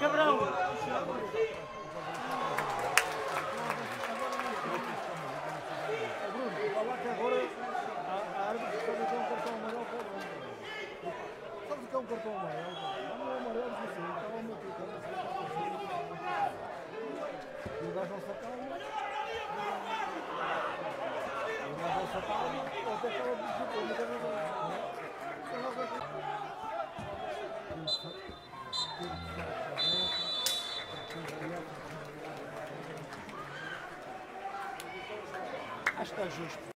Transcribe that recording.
Cabrão! É um cartão amarelo. Não é amarelo, não sei. Estava muito. E o gajo não sacava. Acho que está justo.